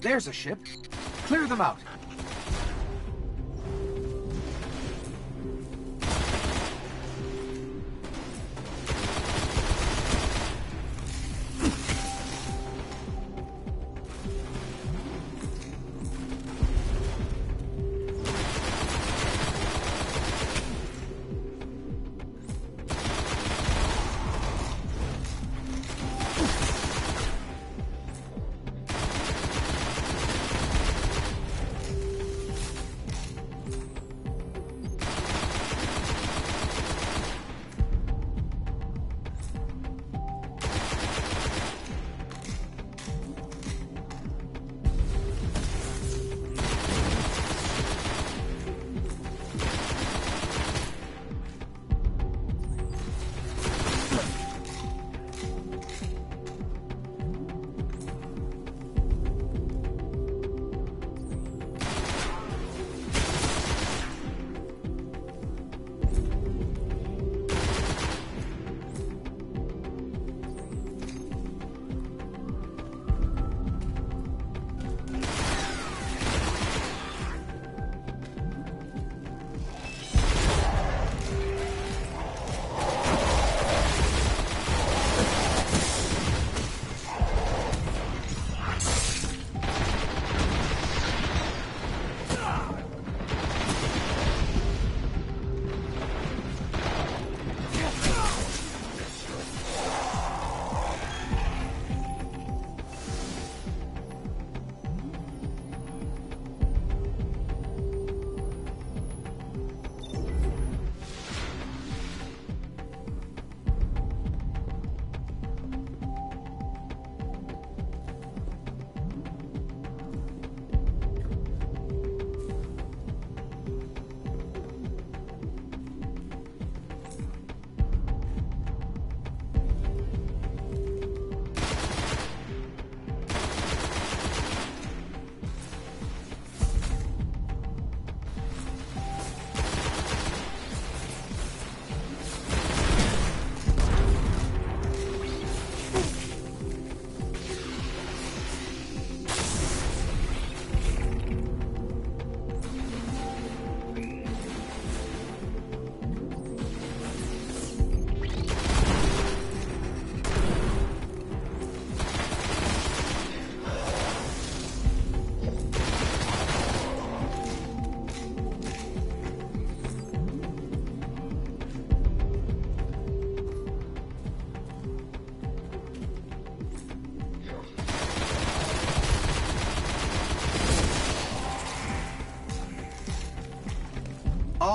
There's a ship. Clear them out.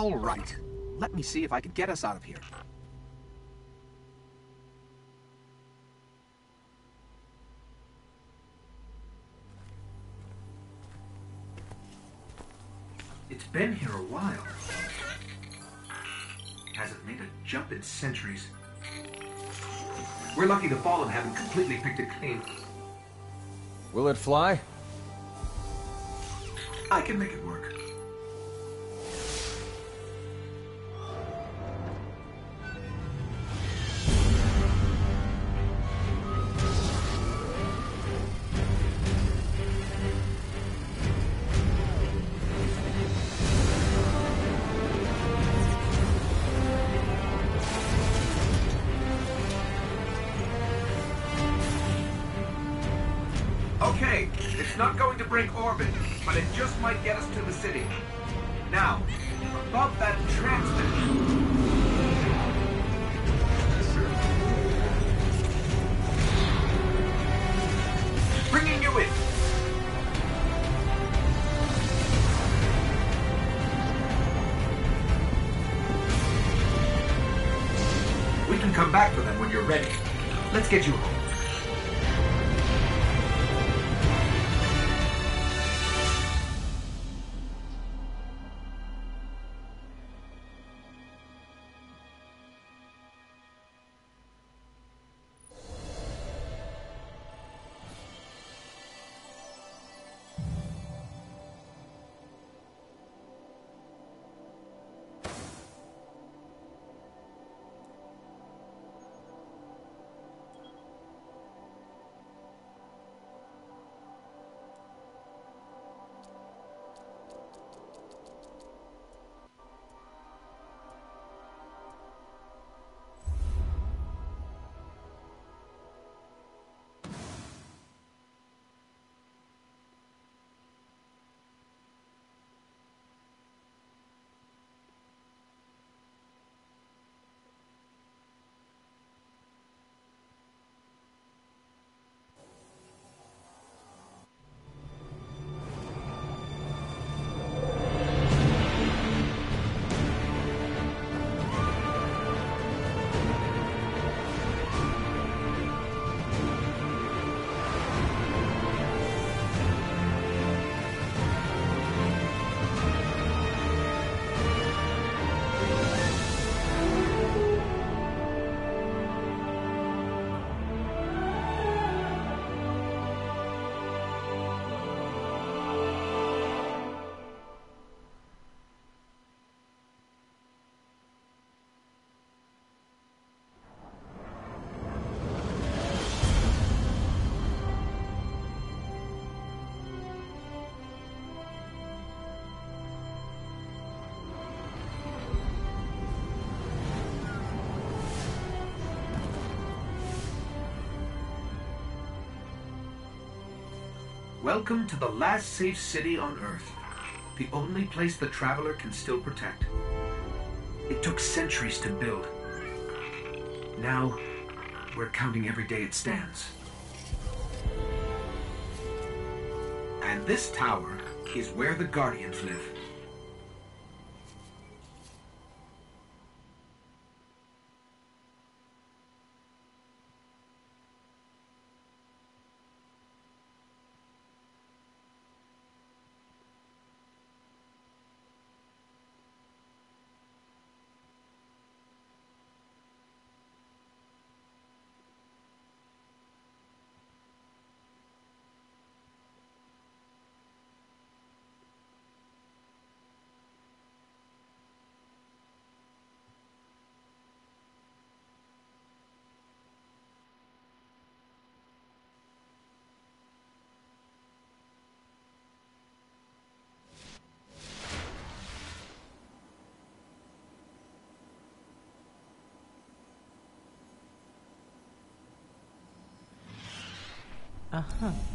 All right. Let me see if I can get us out of here. It's been here a while. Hasn't made a jump in centuries. We're lucky the Fallen haven't completely picked it clean. Will it fly? Back for them when you're ready. Let's get you home. Welcome to the last safe city on Earth. The only place the Traveler can still protect. It took centuries to build. Now, we're counting every day it stands. And this tower is where the Guardians live. Aha.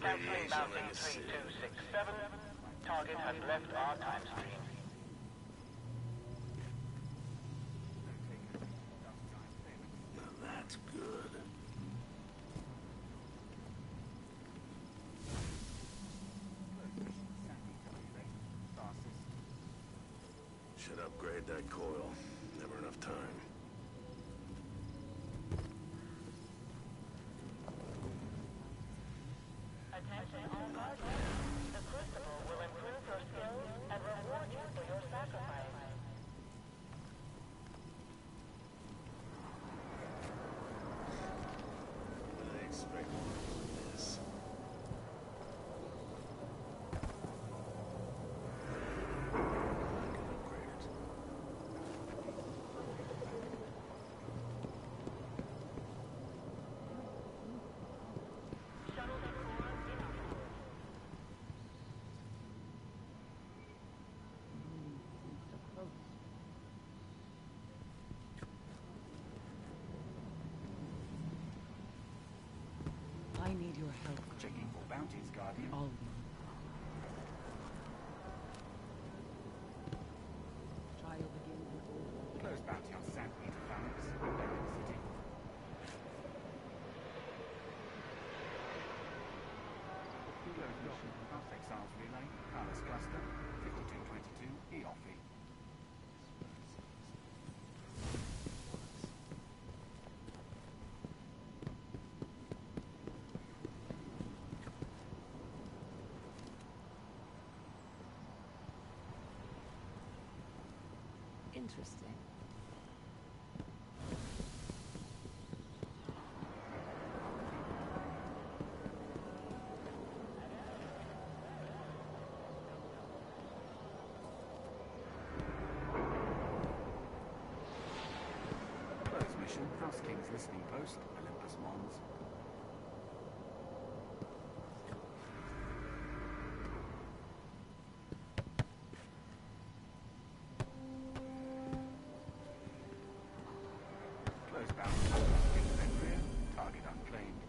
Radiation. 3267. Target has left our time stream. That's good. Should upgrade that coil. Never enough time. Attention all guardians. The Crucible will improve your skills and reward you for your sacrifice. What did I expect from this? I can upgrade it. Shuttle deploy inactive. I need your help. Checking for bounties, Guardian. All oh. Trial begins in all. Close bounty on San Peter Phalanx. They're in the city. Close mission. House Exiles Relay. Palace Cluster. 5222 EOFI. Interesting. Close mission. House King's Listening Post. Olympus Mons. Close bounty. King's Vendria. Target unclaimed.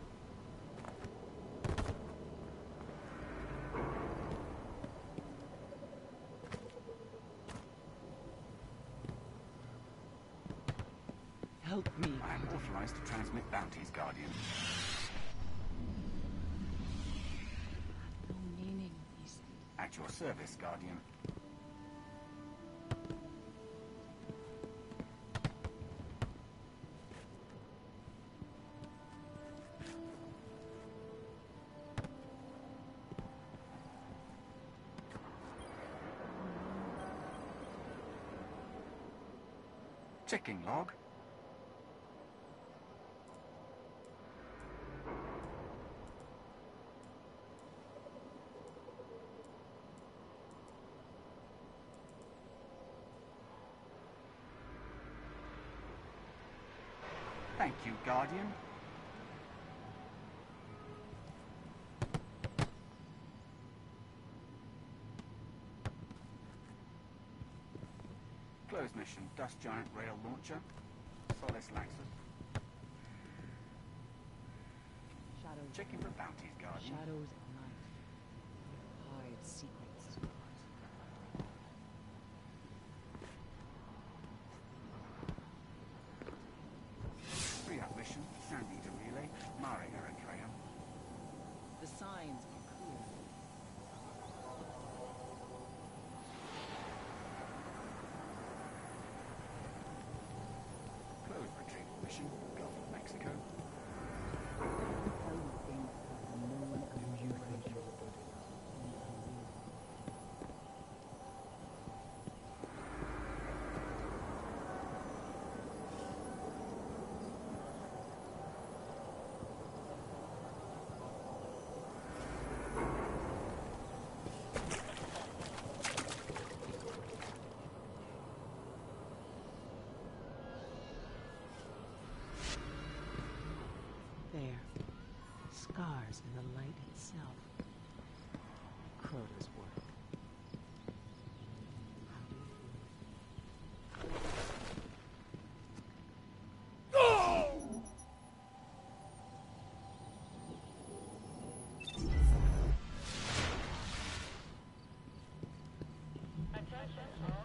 Help me. I am authorized to transmit bounties, Guardian. No meaning. At your service, Guardian. Checking log. You, Guardian. Closed mission. Dust Giant Rail Launcher. Solis Lacus. Shadows. Checking for bounties, Guardian. Shadows at night. Hide secrets. Free-up mission. Sandita Relay. Mare Erythraeum. The signs are clear. Closed retrieval mission. Gulf of Mexico. Tell you things that no one else Do you think you're good enough? There. Scars in the light itself. Crota's work. Attention all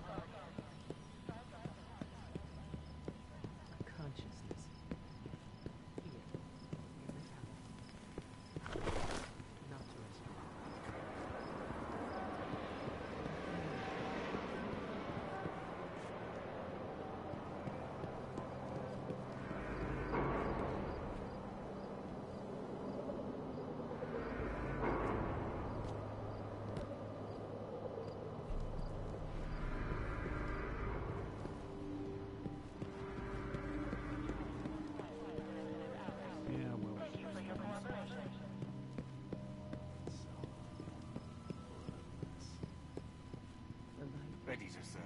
ready to serve.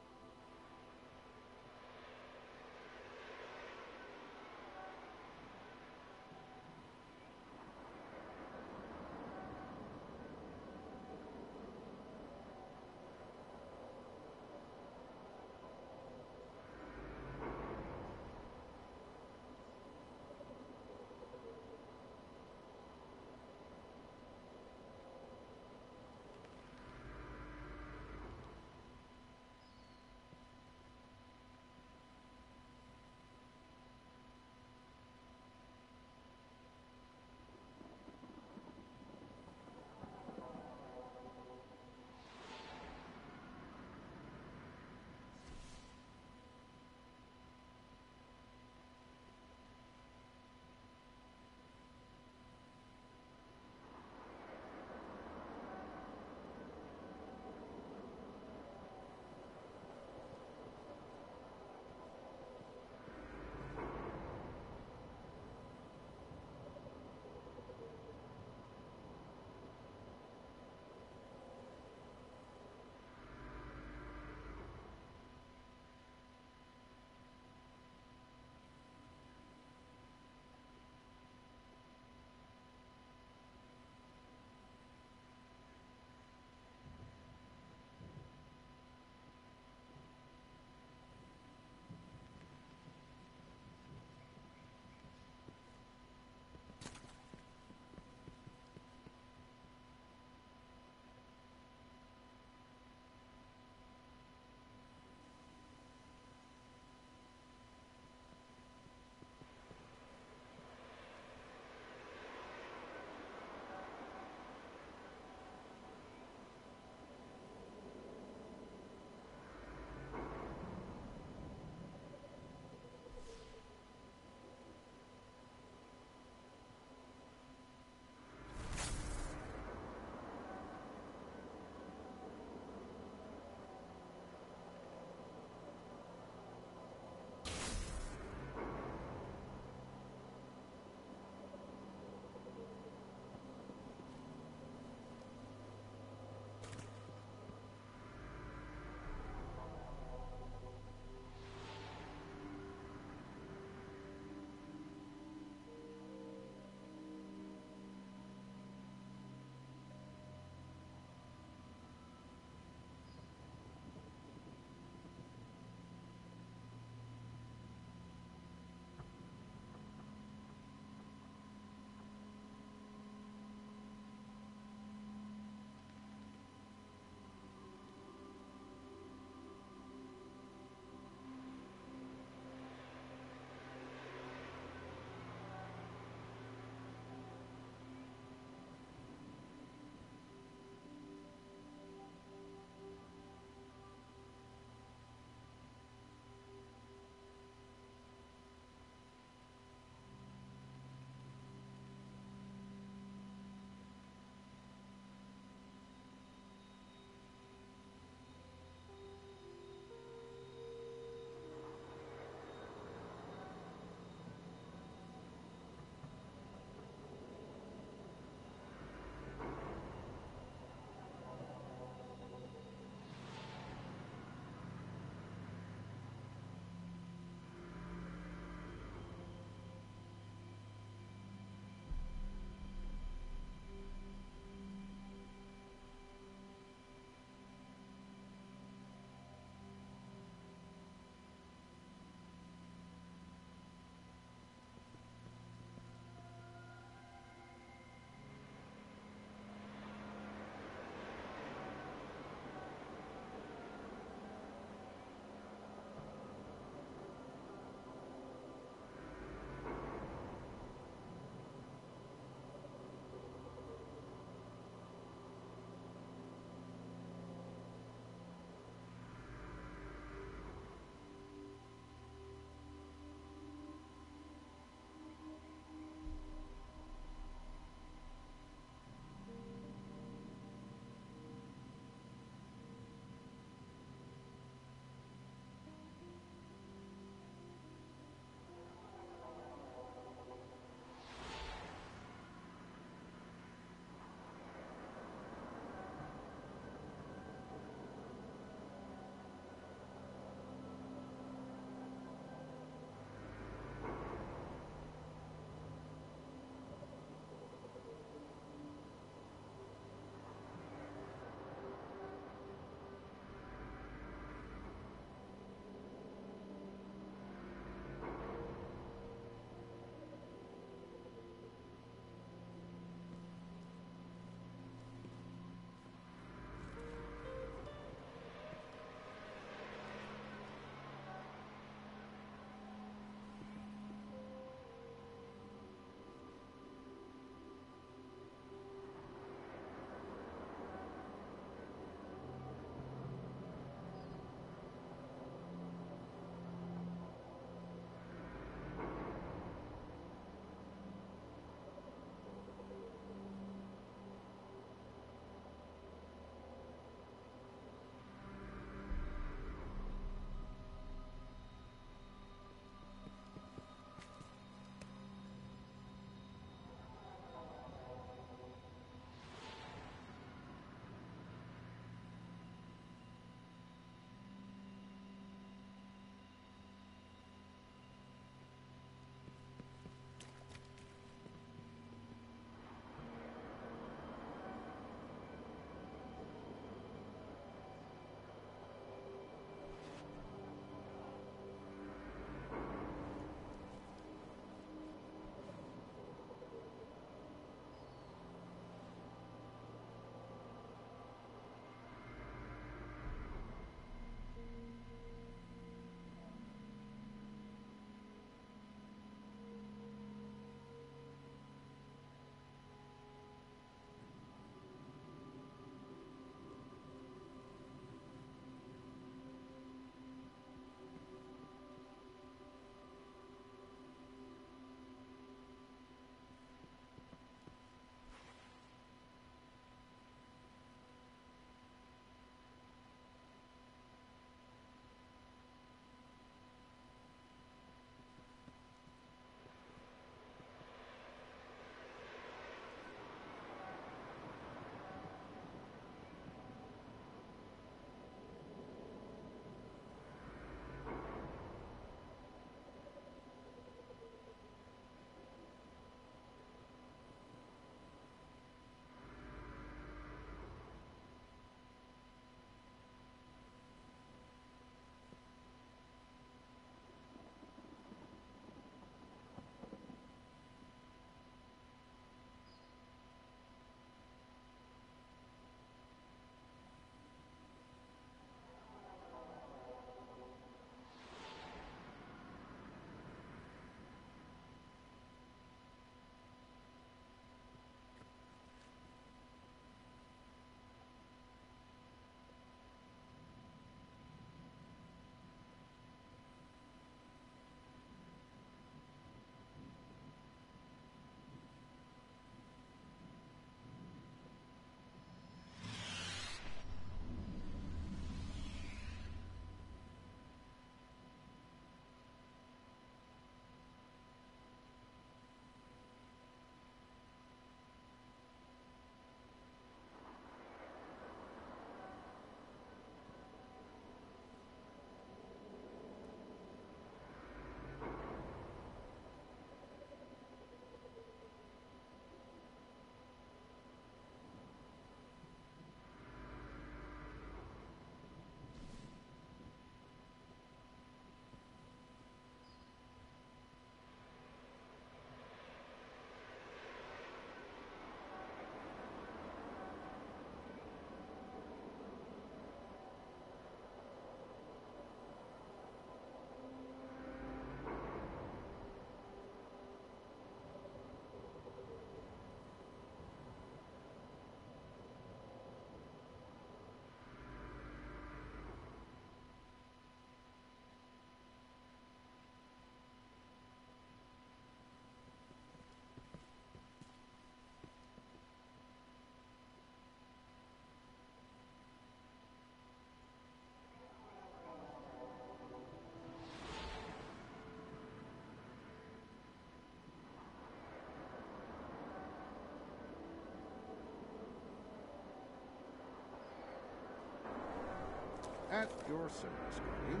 At your service, Guardian.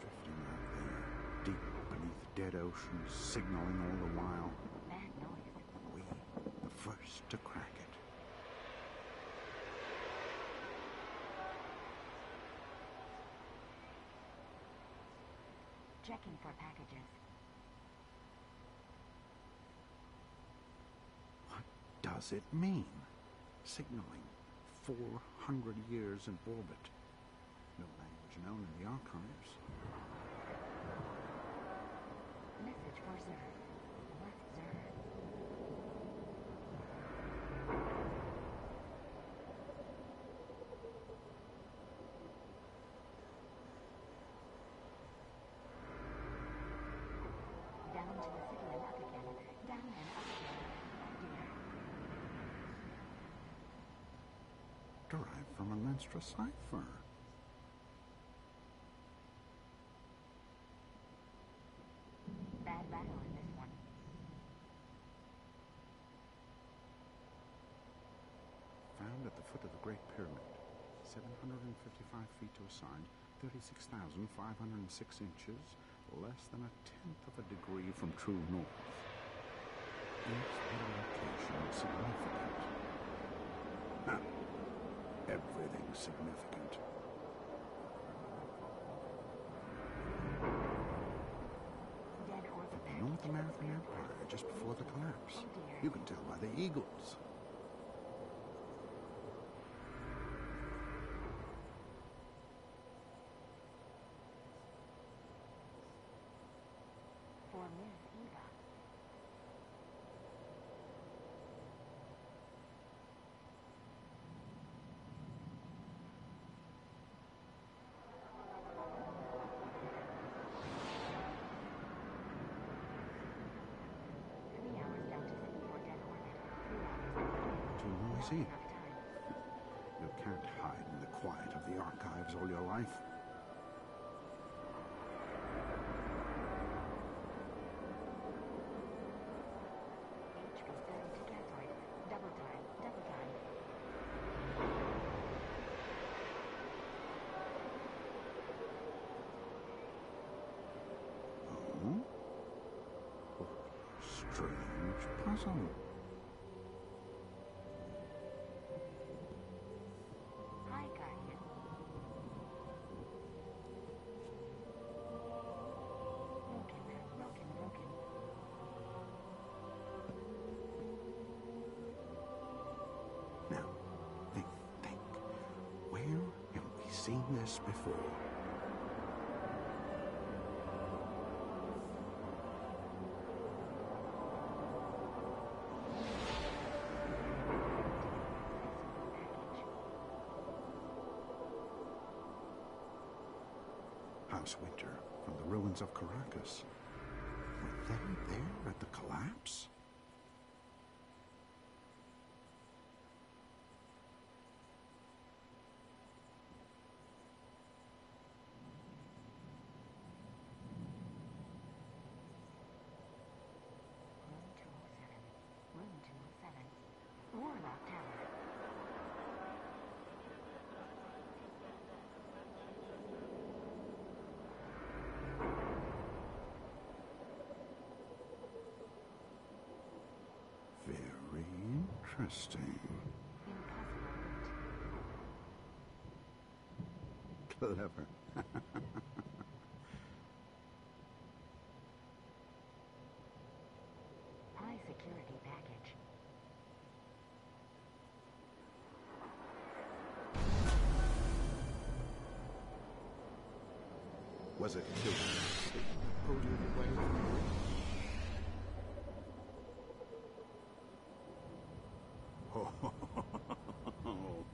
Drifting out there, deep beneath dead oceans, signaling all the while. That noise. We, the first to crack it. Checking for packages. What does it mean? Signaling 400 years in orbit. No language known in the archives. Message for Zer. What's Zer? Down to the city and up again. Down and up again. Dear. Derived from a Lenstra cipher. Bad battle in this one. Found at the foot of the Great Pyramid. 755 feet to a side, 36,506 inches, less than a tenth of a degree from true north. Is the location significant? Huh. Everything's significant. The. North American Empire just before the collapse. Oh. You can tell by the eagles. For Miss Eva. Three hours down to Singapore dead orbit. Three time. You can't hide in the quiet of the archives all your life. Hmm? HP7 to seen this before? House Winter from the ruins of Caracas. Were they there at the collapse? Room 207. Room 207. Warlock Tower. Very interesting. Clever. High security package. Was it killed? Pulled you away from the reef? Oh,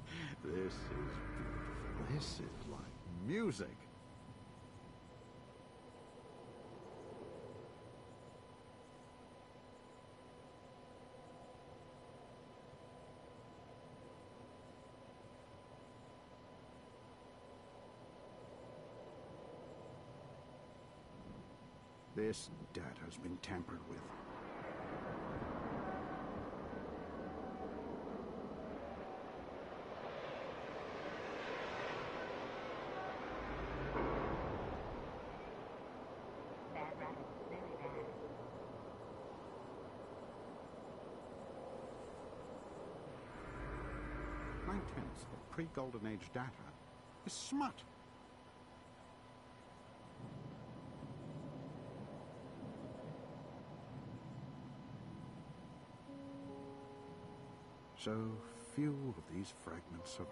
this is is like music. This data's been tampered with. Nine-tenths of pre-Golden Age data is smut. So few of these fragments survive.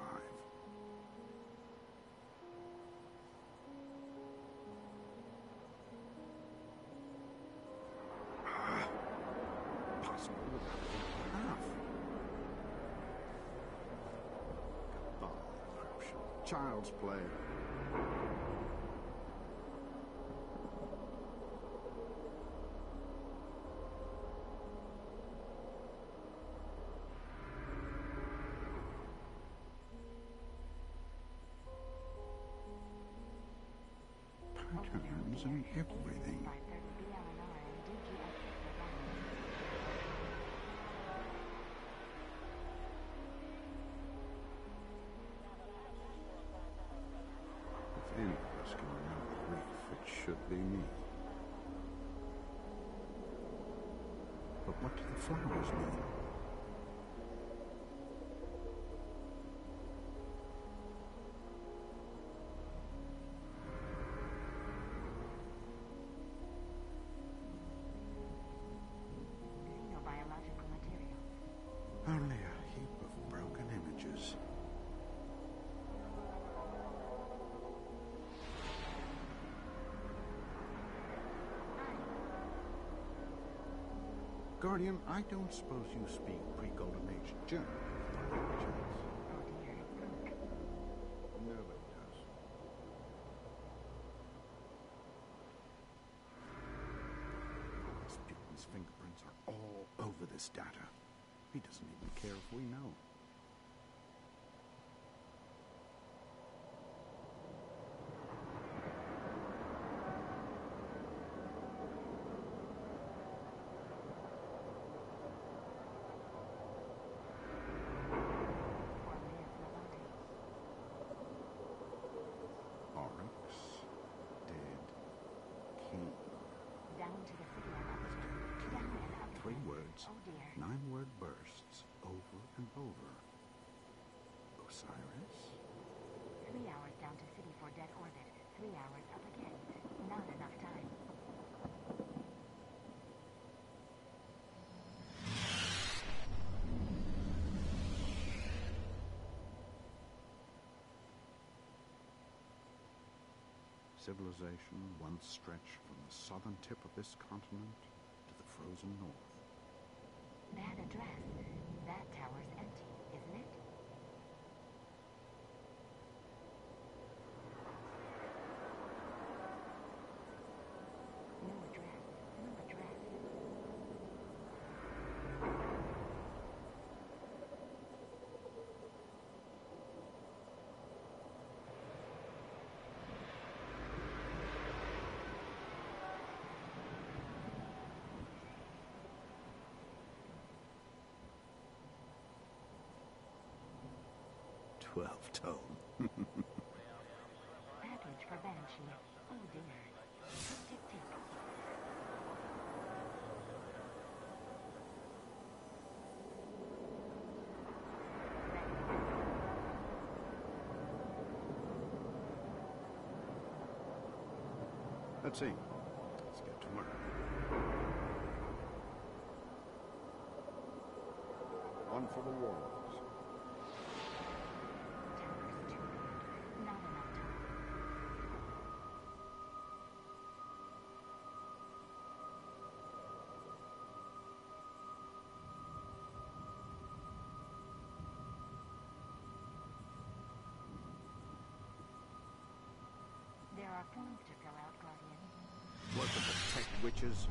Ah, Possible without half. Cabal encryption. Child's play. Patterns in everything. 530 BLNR and DGS sector down. If any of us can remember the reef, it should be me. But what do the flowers mean? I don't suppose you speak pre-Golden Age German. Nobody does. Rasputin's fingerprints are all over this data. He doesn't even care if we know. Cornelius Levante. Oryx, dead, king. Down to the city and up. Down and up. Three again. Words, Oh dear. nine word bursts, over and over. Osiris? Three hours down to city for dead orbit. Three hours up again. Not enough time. Civilization once stretched from the southern tip of this continent to the frozen north. That address. That tower's empty, isn't it? No address. No address. Twelve tone. Package for Banshee. Oh dear. Tick, tick, tick. Let's see. Let's get to work. One for the walls. Of the witches.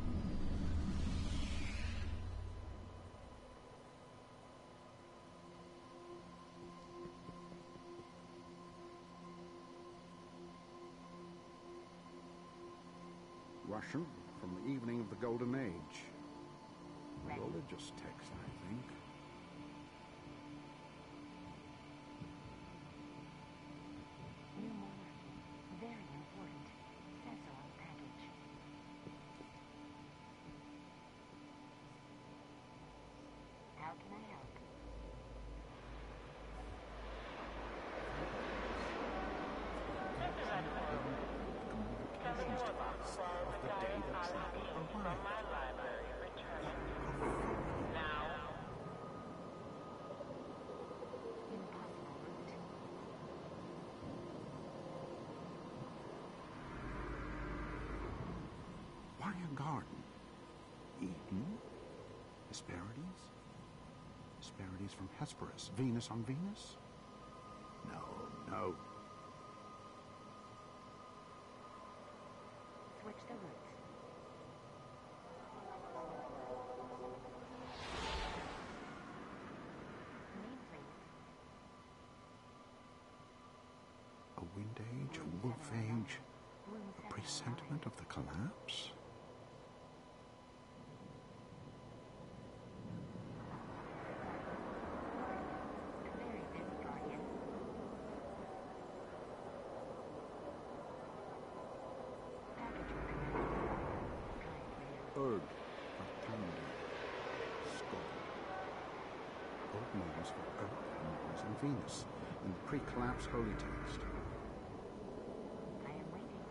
Russian from the evening of the Golden Age. Religious text, I think. New monarchy. Very important. Says so on package. How can I help? Garden. Eden? Hesperides? Hesperides from Hesperus. Venus on Venus? No, no. Switch the routes. Name, please. A wind age, a wolf age, Room a seven presentiment of the collapse? A very busy guardian. Package recommended. Kind Herb, Artandi, Skull. Old names for Earth, Mars, and Venus holy text. I am waiting.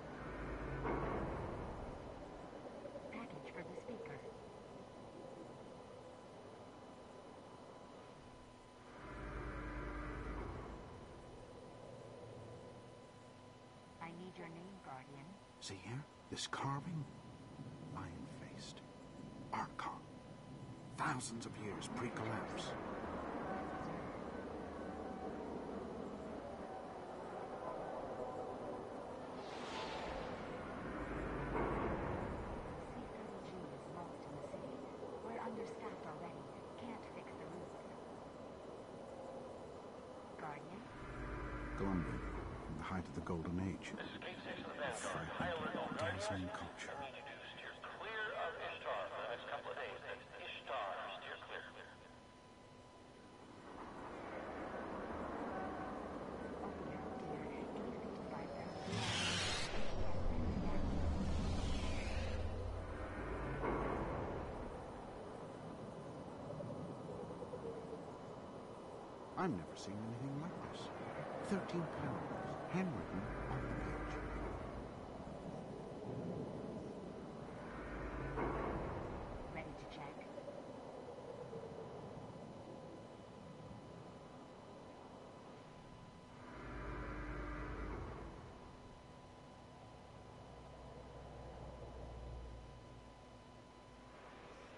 Package for the speaker. I need your name, Guardian. See here? This carving? Lion-faced. Archon. Thousands of years pre-collapse. C-30G is locked in the city. We're understaffed already. Can't fix the routes. Guardian? Columbia, from the height of the Golden Age. A fragmented, dazzling culture. Of Ishtar for the next couple of days. That's Ishtar, steer clear. Dear, dear. 855,000. I've never seen anything 13 pounds, handwritten on the page. Ready to check.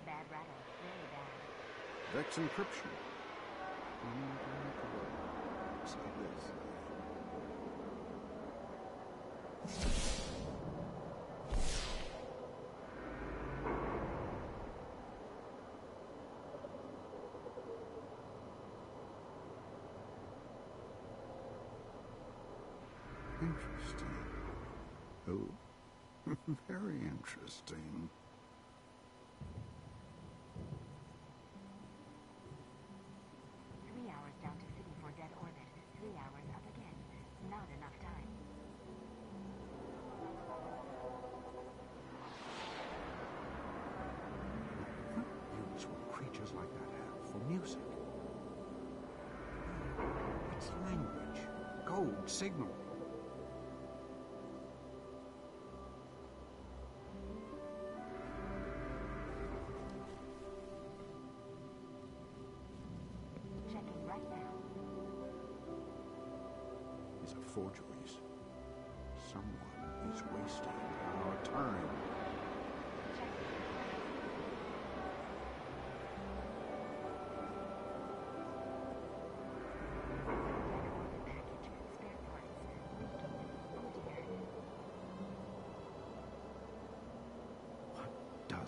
Bad rattle, very bad. Vex encryption. Interesting. Oh, very interesting.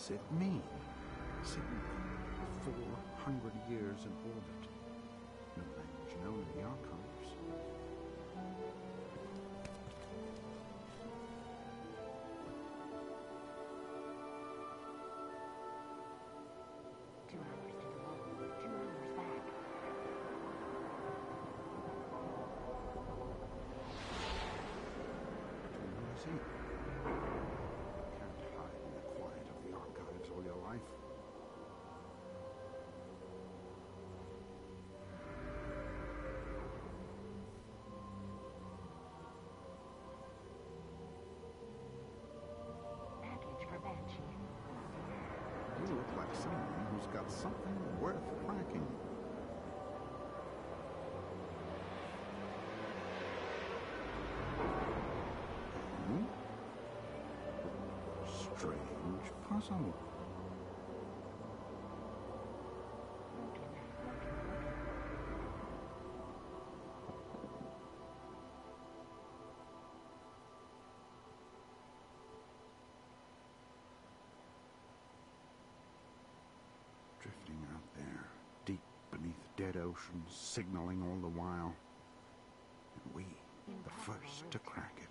Does it mean? Signal. 400 years in orbit. No language known in the archives. Two hours to the wall. Two hours back. Too noisy. Can't got something worth cracking. Hmm? Strange puzzle. Dead oceans, signaling all the while. And we, the first to crack it.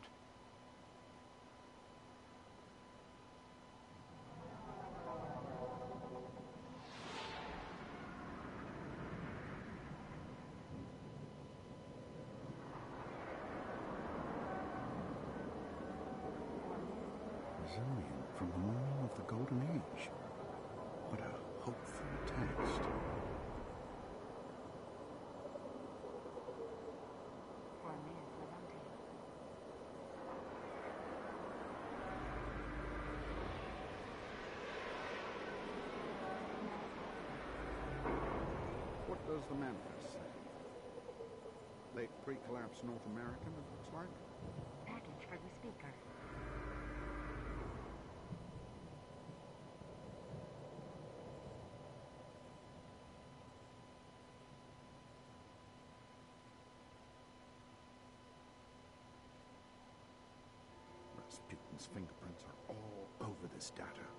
From the morning of the Golden Age. What a hopeful text. Formes Levante. What does the manifest say? Late pre-collapse North American, it looks like. Package for the speaker. Rasputin's fingerprints are all over this data.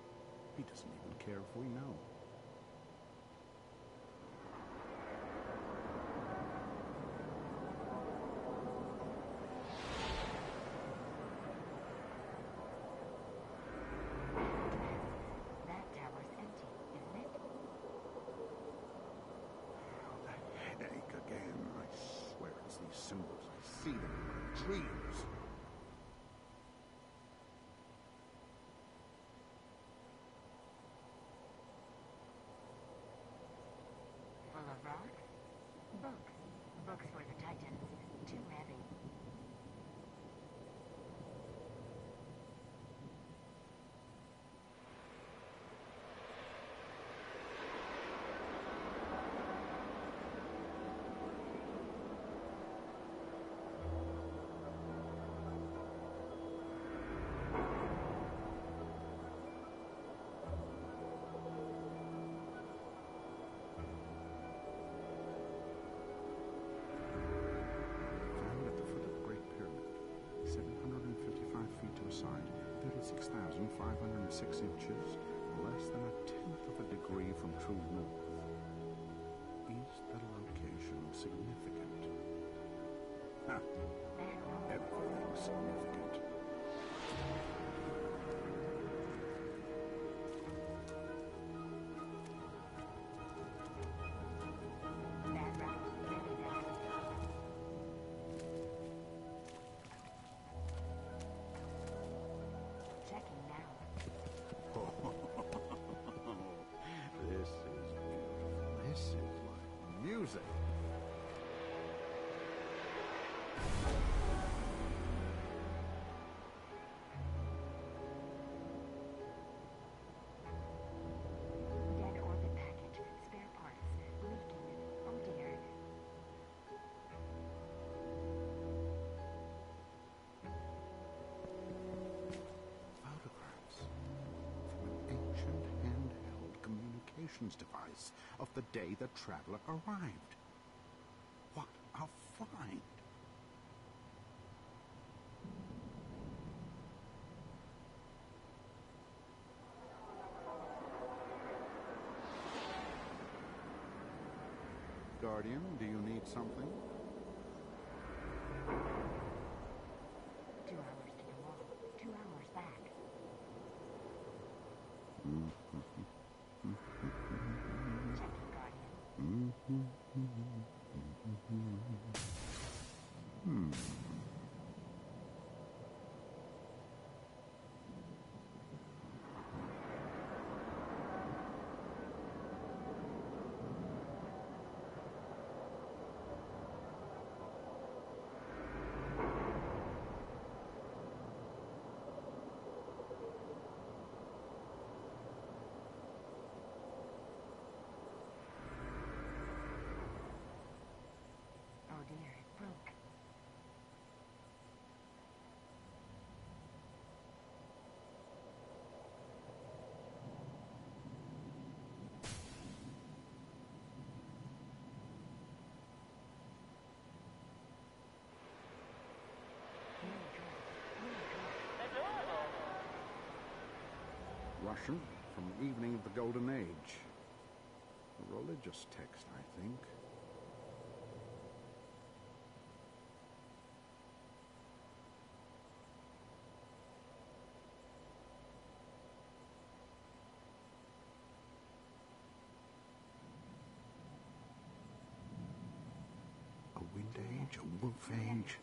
He doesn't even care if we know. That tower's empty, isn't it? Oh, the headache again. I swear it's these symbols. I 36,506 inches, less than a tenth of a degree from true north. Is the location significant? Ha! Everything's significant. Like communications device of the day the traveler arrived. What a find! Guardian, do you need something? Two hours to the wall. Two hours back. Checking Guardian. Russian from the evening of the Golden Age. A religious text, I think. A wind age, a wolf age,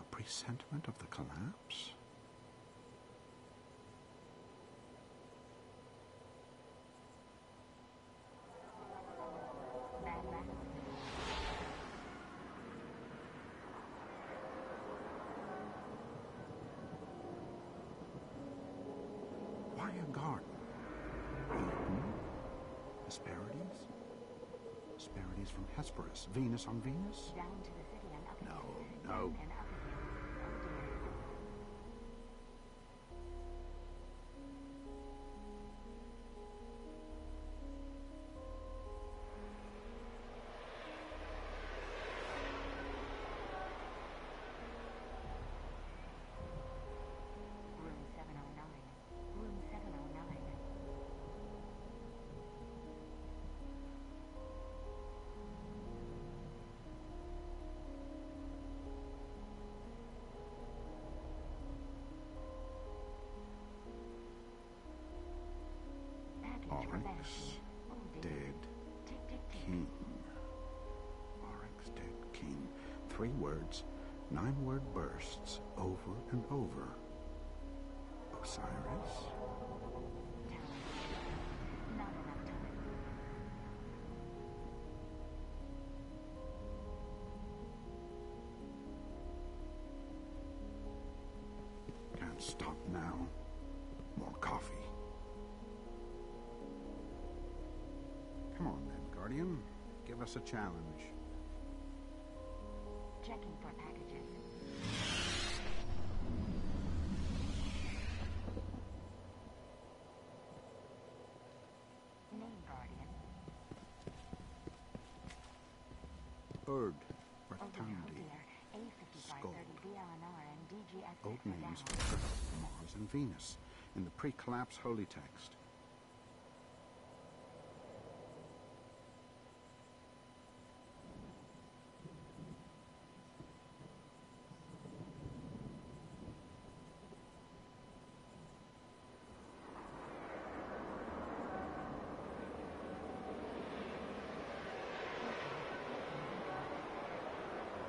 a presentiment of the collapse? Bad luck. Why a garden? Eden? Hesperides? Hesperides from Hesperus, Venus on Venus? Down to the Dead, king. Oryx, dead, king. Three words, nine word bursts, over and over. Osiris? Erd, dear, Bertandi. dear. A5530 Skull. BLNR and DGS Old names for Earth, Mars, and Venus in the pre-collapse holy text.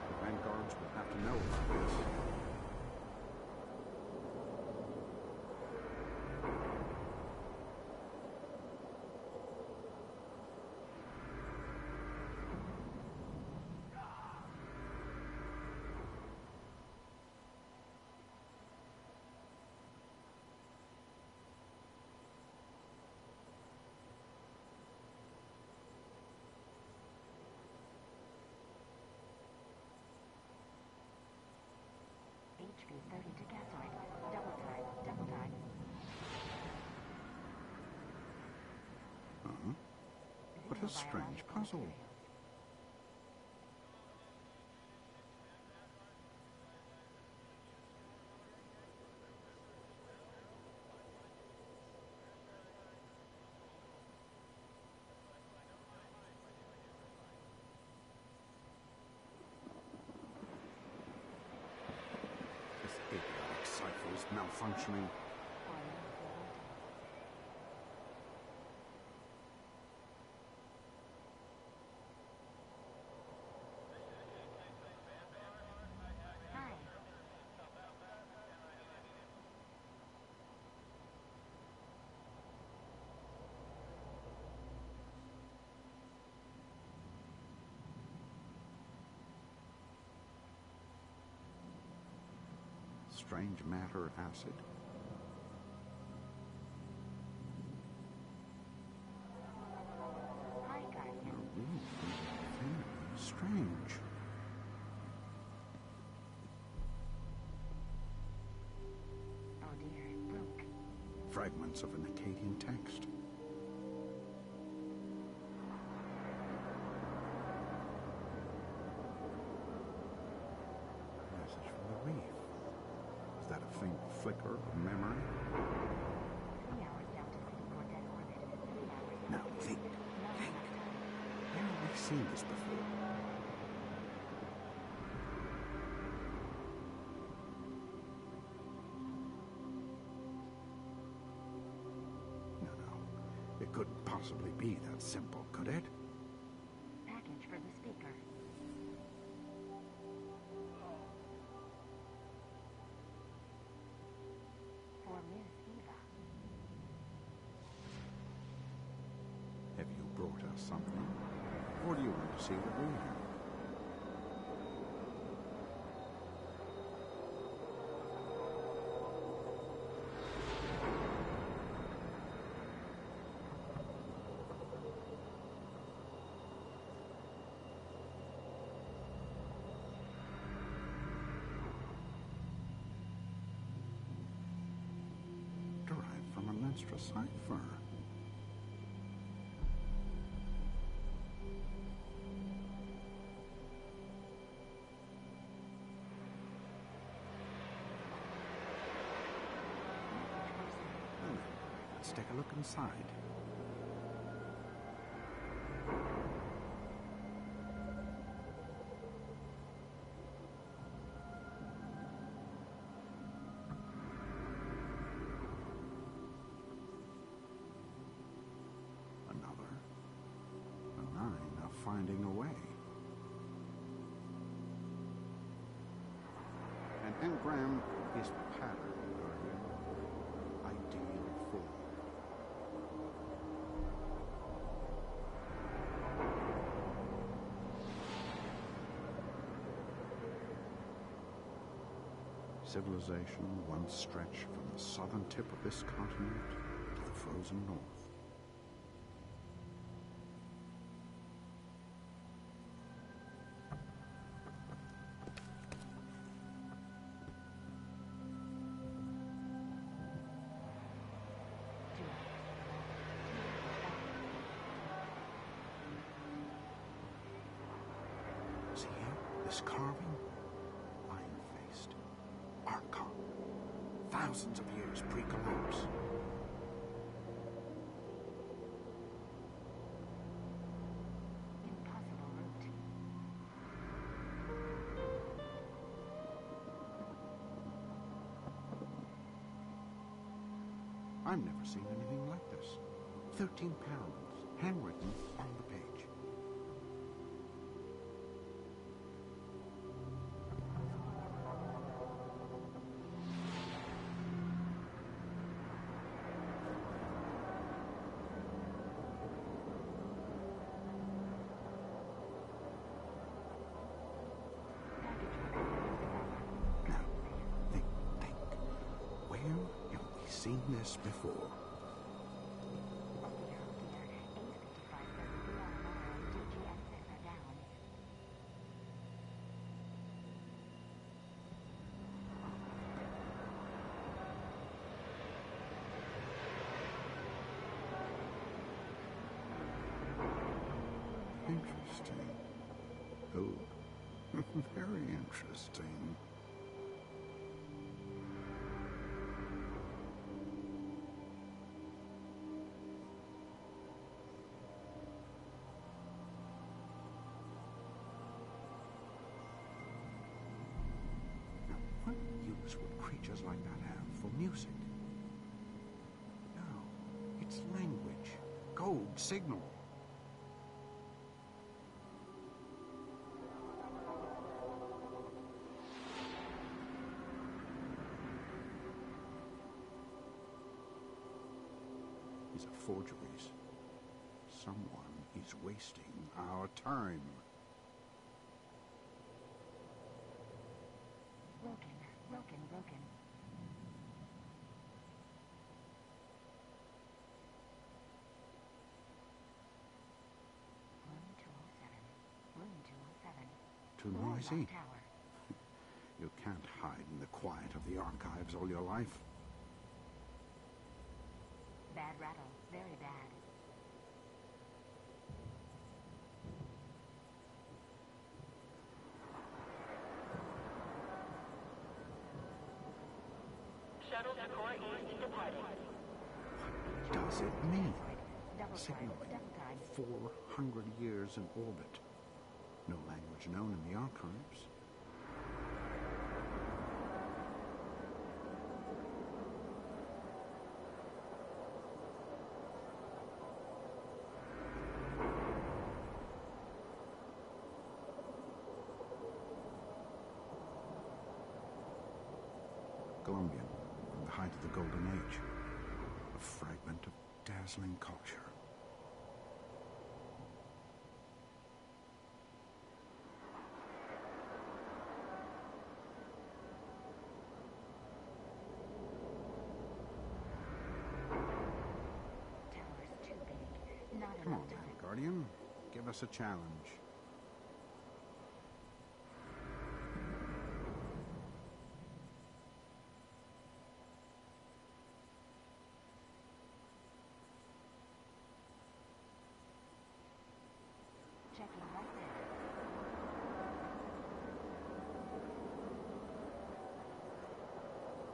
The vanguards will have to know about this. HP 30 to gasoid. Double time, double time. Uh-huh. What a Zero strange puzzle. This idiotic is malfunctioning. Strange matter acid. Hi, A Guardian. room. Very strange. Oh dear, it broke. Fragments of an Akkadian text. That a faint flicker of memory? Down Think, think. Where have we seen this before? No, no. It couldn't possibly be that simple, could it? You us something? Or do you want to see what we have? From a Lenstra cipher. Let's take a look inside. Civilization once stretched from the southern tip of this continent to the frozen north. See here? This carving? Iron-faced. Archon. Thousands of years pre-collapse. Impossible. I've never seen anything like this. Thirteen panels, handwritten on seen this before? Like that have for music? No, it's language, code, signal. These are forgeries. Someone is wasting our time. Broken, broken, broken. Room 207. Room 207. Too Warlock noisy. Tower. You can't hide in the quiet of the archives all your life. Bad rattle. Very bad. Shuttle to Core East departing. Does it mean? Several signaling. times, several times. 400 years in orbit. Language known in the archives. Colombian, from the height of the Golden Age. A fragment of dazzling culture. Tower's too big. Not Come on, enough then, time. Guardian. Give us a challenge.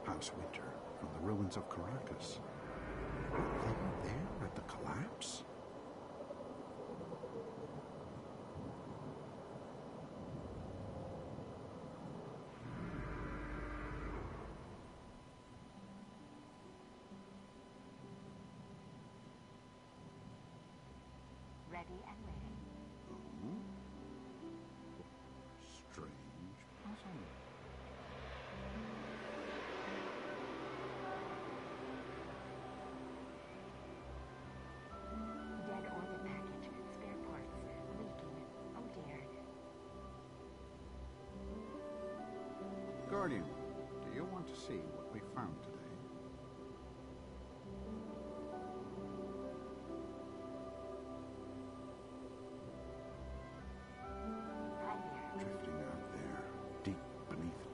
House Winter, from the ruins of Caracas. Were they there at the collapse? Ready and waiting. Strange puzzle. Dead orbit package. Spare parts. Leaking. Oh dear. Guardian,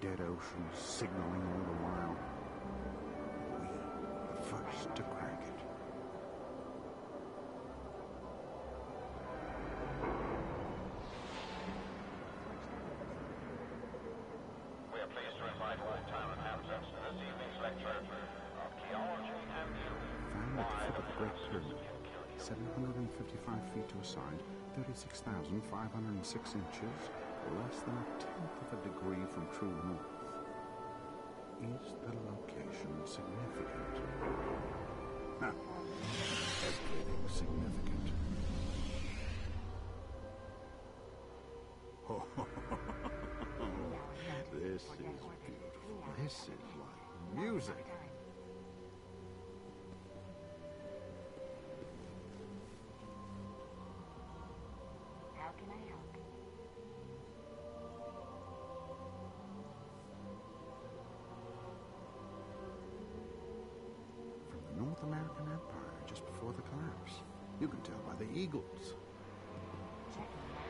dead oceans, signaling all the while. We, the first to crack it. We are pleased to invite all town inhabitants to this evening's lecture of Geology and You. Found at the foot of the Great Pyramid, 755 feet to a side, 36,506 inches, less than a tenth of a degree from true north. Is the location significant? Ah, everything significant. this is beautiful. This is like music. You can tell by the eagles. Checking now.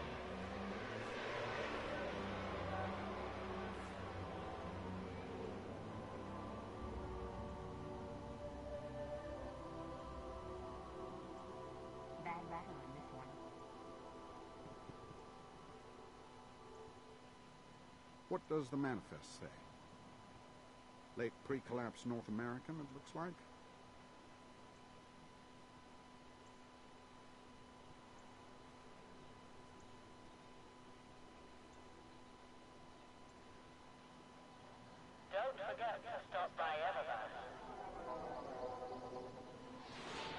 Bad rattle on this one. What does the manifest say? Late pre-collapse North American, it looks like. Don't forget to stop by Eververse.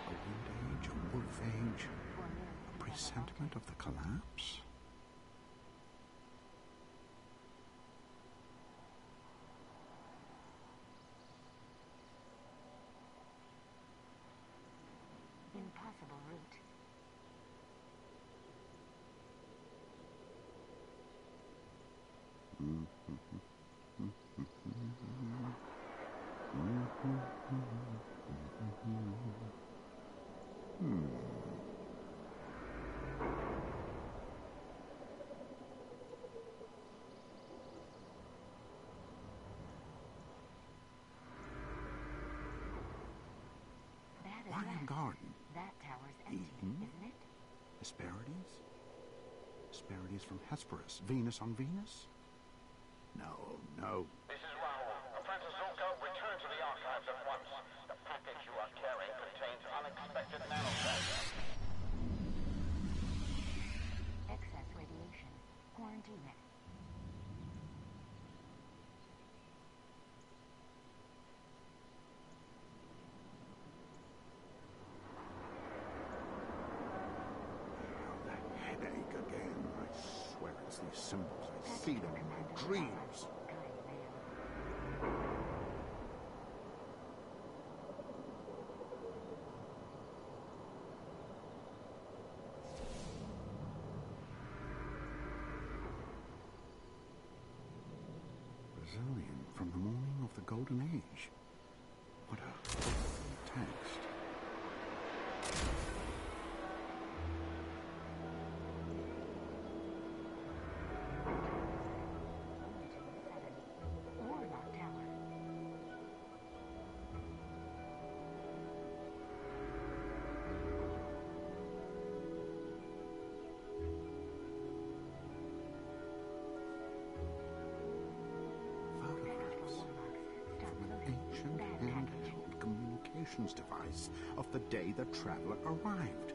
A wind age, a wolf age, a presentiment of the collapse? Impossible route. That is Why a that. garden? That tower's empty, Mhm. isn't it? Hesperides? Hesperides from Hesperus, Venus on Venus? No, no. This is Rahool. Apprentice Zulko, return to the archives at once. The package you are carrying contains unexpected nanotech. Excess radiation. Quarantine it. The headache again. I swear it's these symbols. I see them in my dreams. Brazilian from the morning of the Golden Age. Communications device of the day the traveler arrived.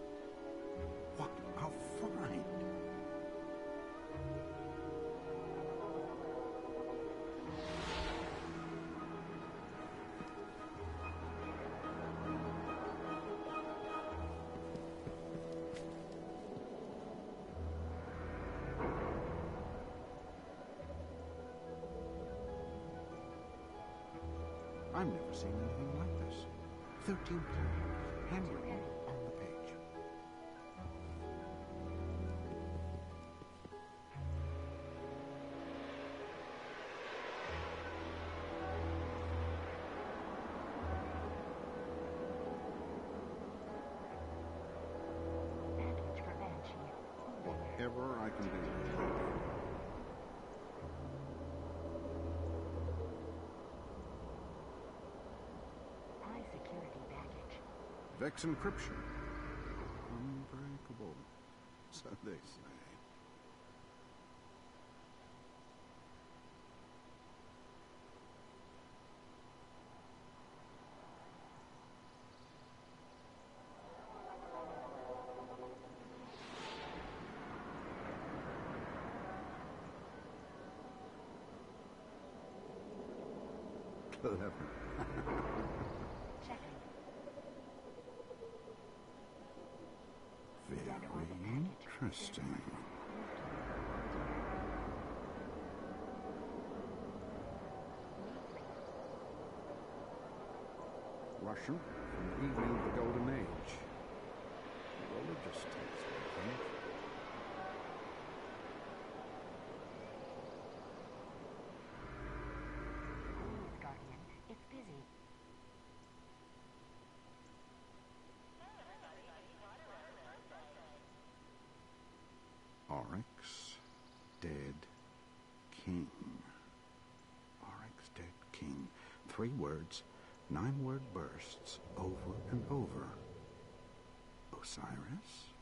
Vex encryption. Unbreakable. So they say. Clever. Checking. Very interesting. Russian from the evening of the Golden Age. Religious text, I think. Please, Guardian. It's busy. Oryx, dead king. Oryx, dead king. Three words, nine word bursts, over and over. Osiris?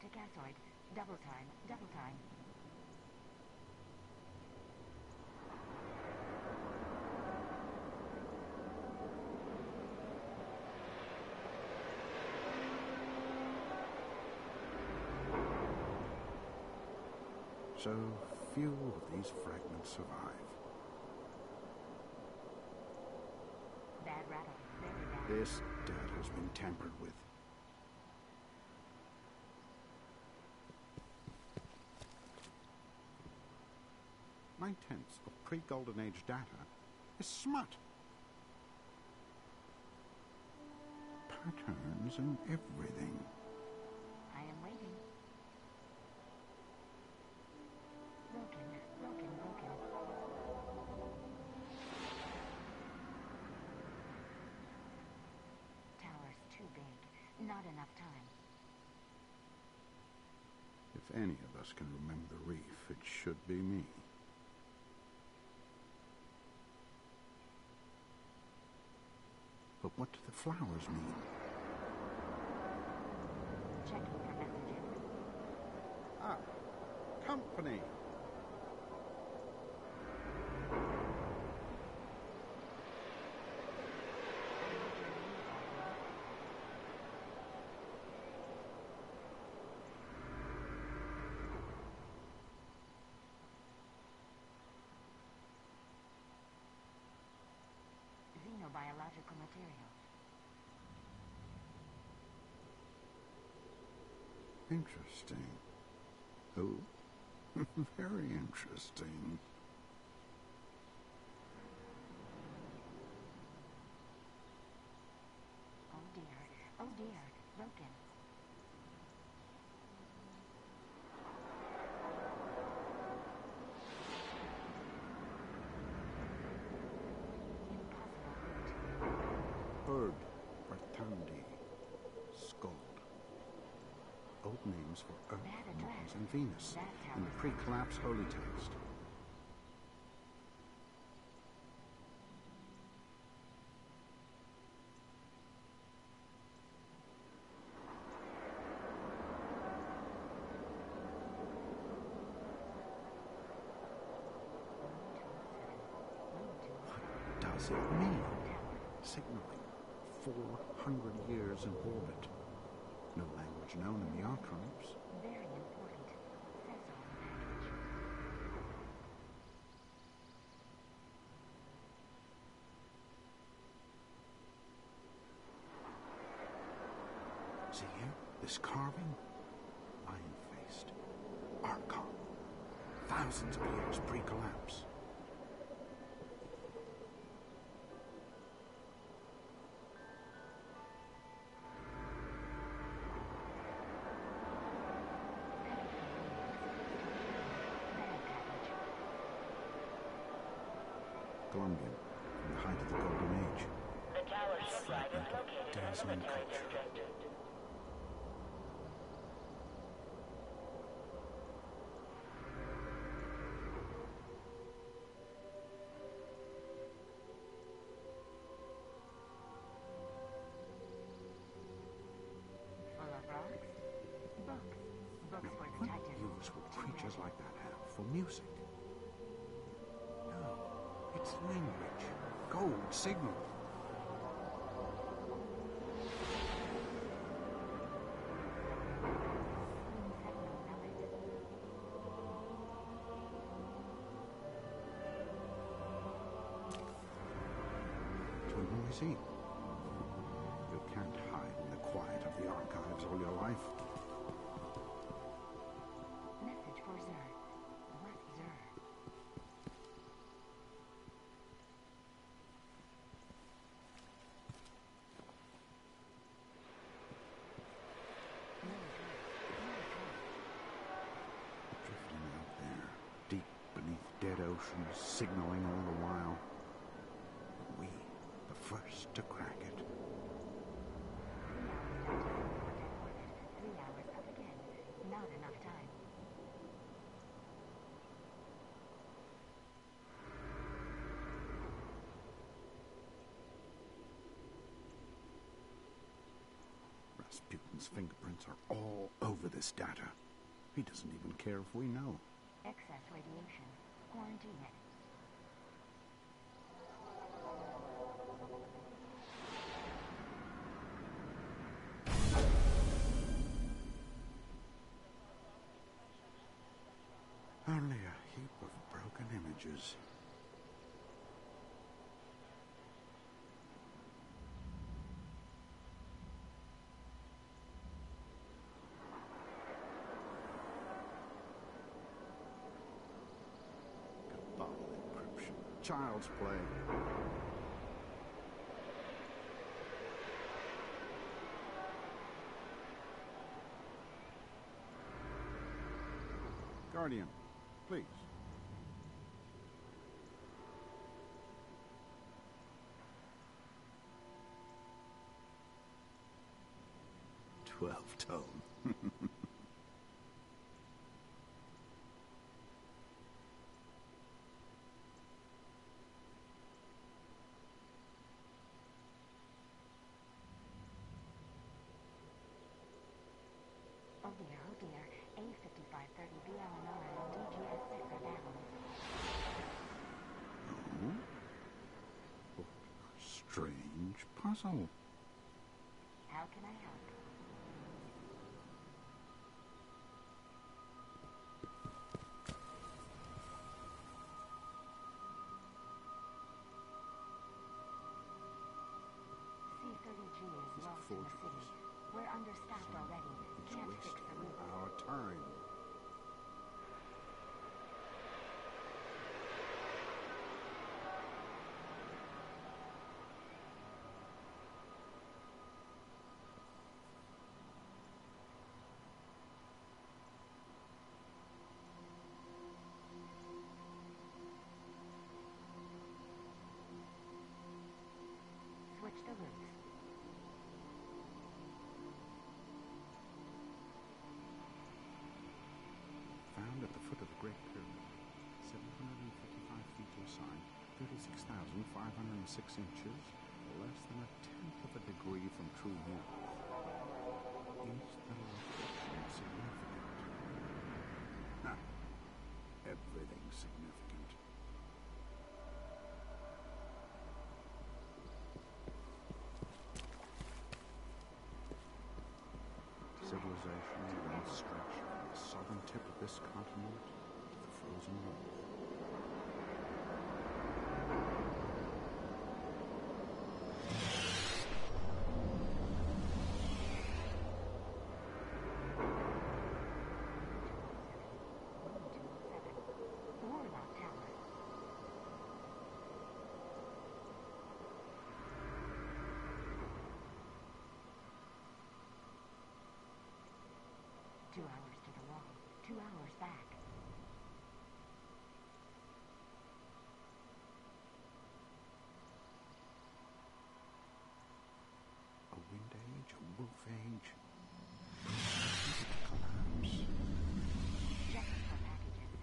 To gasoid. Double time, double time. So few of these fragments survive. Bad rattle. Very bad. This data has been tampered with. Tenths of pre Golden Age data is smut. Patterns and everything. What do the flowers mean? Checking for messages. Ah, company. Materials. Interesting. Oh, very interesting. Oh dear. Oh dear. Broken. Impossible route. Urd, Verdandi, Skuld. Old names for Earth, That address. Mars, and Venus That's how in the it's- pre-collapse holy text. What does it mean? Signaling 400 years in orbit. No language known in the archives. Very important. Says so on the package. See here? This carving? Lion-faced. Archon. Thousands of years pre-collapse. Music? No, it's language. Code, signal. Noisy. Dead oceans, signaling all the while. We, the first to crack it. Three hours down to dead orbit. Three hours up again. Not enough time. Rasputin's fingerprints are all over this data. He doesn't even care if we know. Images. Cabal encryption. Child's play. Guardian, please. home. oh dear, oh dear. A5530B DGS Strange puzzle. 36,506 inches, less than a tenth of a degree from true north. Is the location significant? Ha! Everything's significant. Civilization once stretched from the southern tip of this continent to the frozen north. Warlock Tower. Two hours to the wall. Two hours back. A wind age, a wolf age. Collapse. Checking for packages.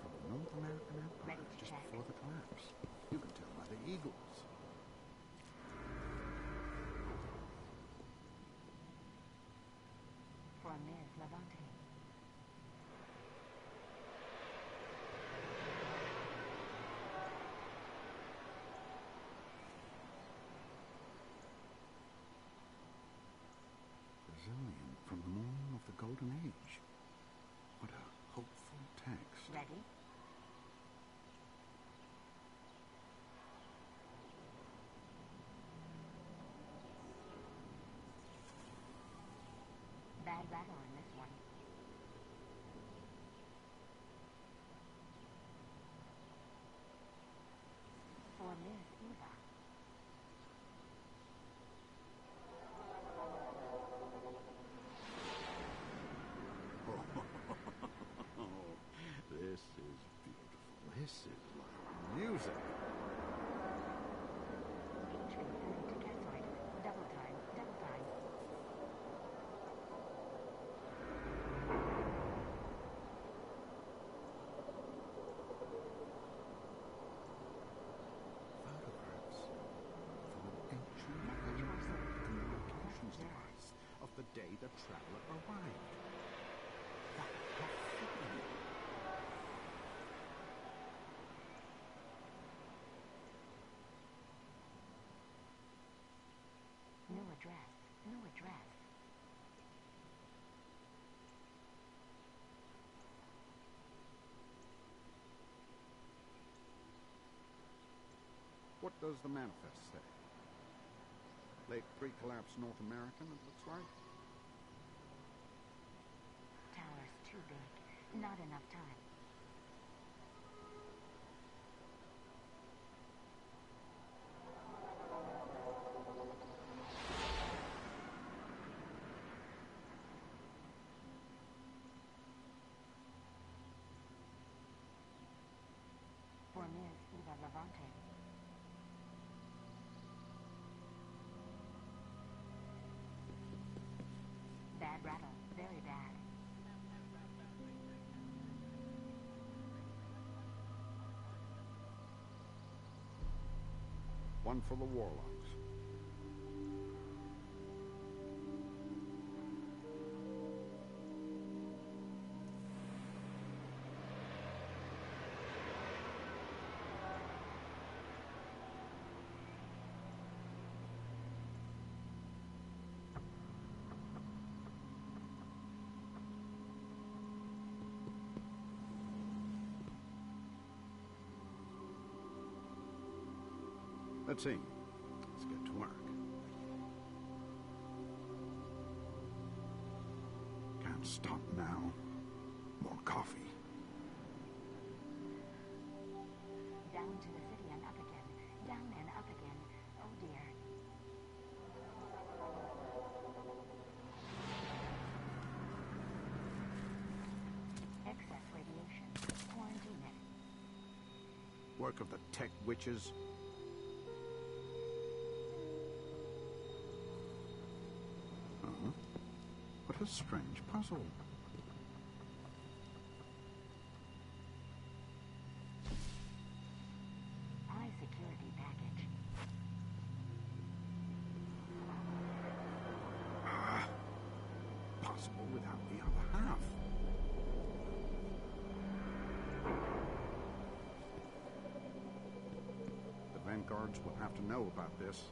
From the North American Empire, Ready to just check. before the collapse. You can tell by the eagles. For Ms. Levante. Morning of the Golden Age. What a hopeful text. Ready? Bad rattle on this one. For Miss Eva. Oh, this is beautiful. This is like music. Entry through to Cassoid. Double time, double time. Photographs from an ancient Mayan communications device of the traveler arrived. No address, no address. What does the manifest say? Late pre-collapse North American, it looks like. Tower's too big. Not enough time. For Ms. Eva Levante. Bad rattle. Very bad. One for the warlocks. See. Let's get to work. Can't stop now. More coffee. Down to the city and up again. Down and up again. Oh dear. Excess radiation. Quarantine it. Work of the tech witches. A strange puzzle. High security package. Ah, possible without the other half. The vanguards will have to know about this.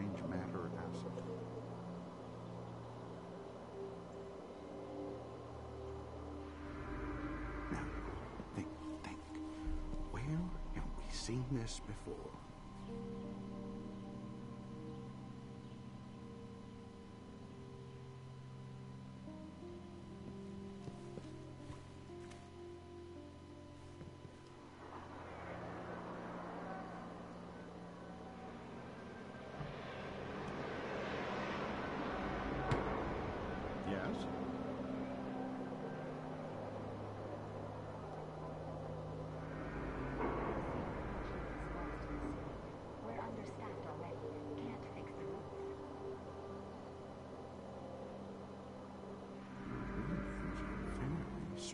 Strange matter acid. Now, think, think. Where have we seen this before?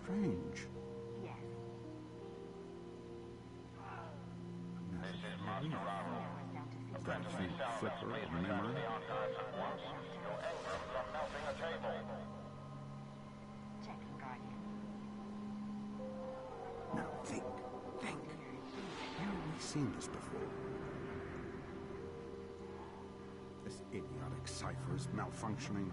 Strange. Yes. This is Master Rahool. Down to six. That faint flicker of memory. The archives at once. Your engrams are melting a table. Checking Guardian. Now think, think. Where have we seen this before? This idiotic cipher is malfunctioning.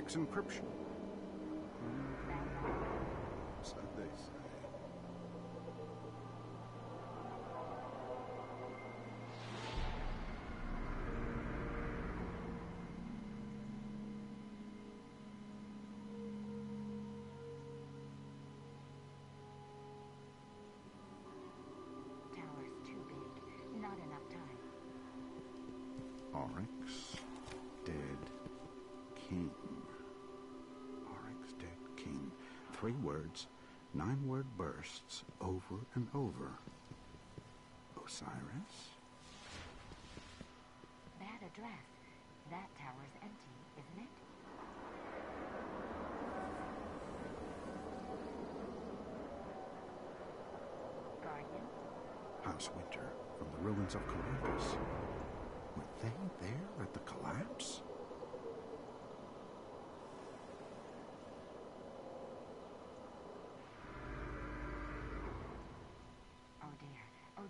Vex encryption. Three words, nine word bursts, over and over. Osiris? Bad address. That tower's empty, isn't it? Guardian? House Winter, from the ruins of Columbus. Were they there at the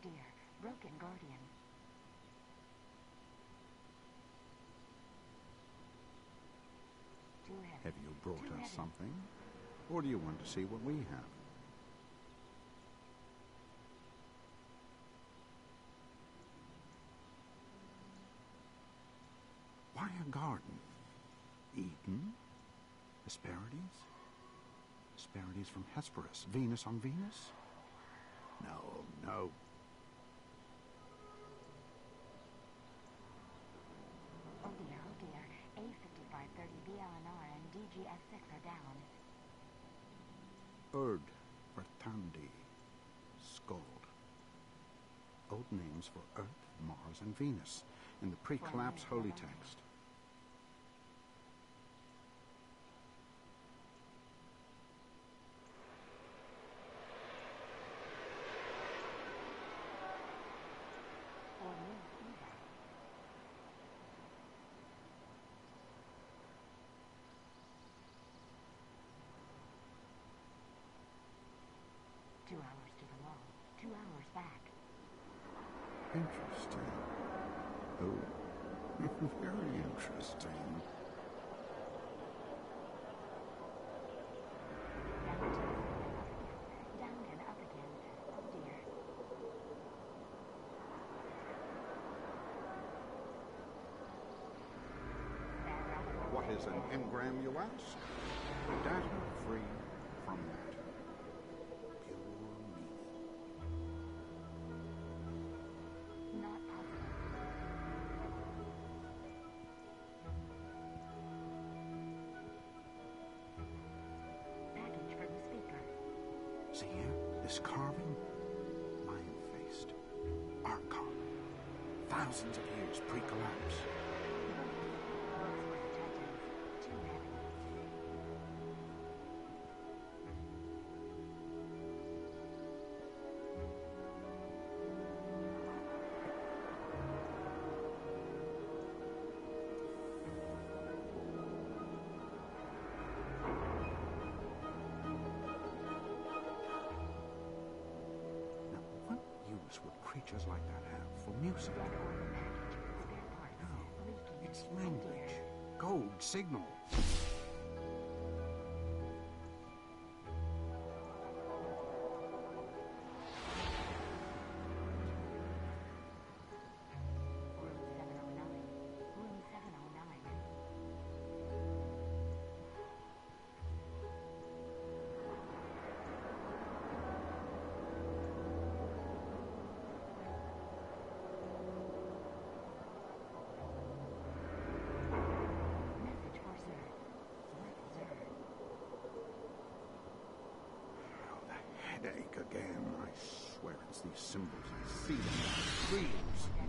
dear. Broken Guardian. Have you brought us something? Or do you want to see what we have? Why a garden? Eden? Hesperides? Hesperides from Hesperus? Venus on Venus? No, no. Oh dear, oh dear. A5530 VLNR and DGF6 are down. Urd, Verdandi, Skuld. Old names for Earth, Mars, and Venus in the pre-collapse holy text. Or New Eva. Two hours to the wall. Two hours back. Interesting. Oh, very interesting. What is an engram, you ask? Data This carving? Lion-faced. Archon. Thousands of years pre-collapse. Creatures like that have for music? Red order package. Spare parts. No, it's language. Code, signal. Headache again. I swear it's these symbols I see in dreams.